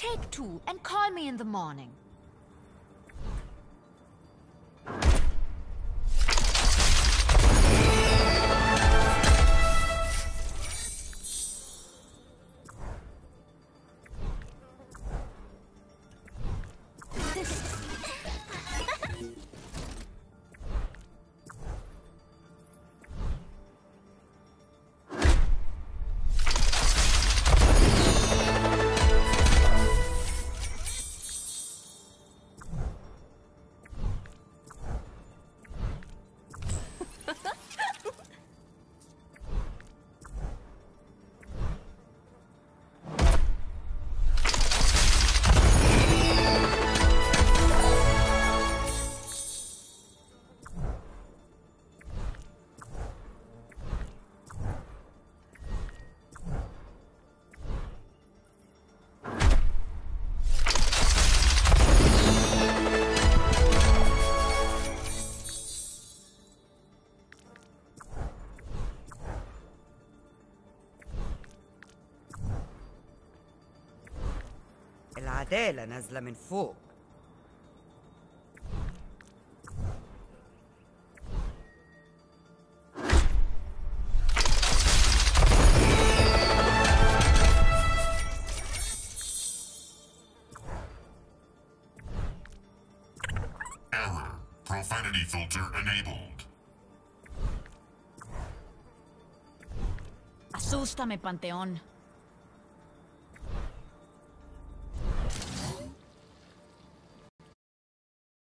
Take two and call me in the morning. العدالة نازلة من فوق Error. Profanity filter enabled. Asústame, Panteón.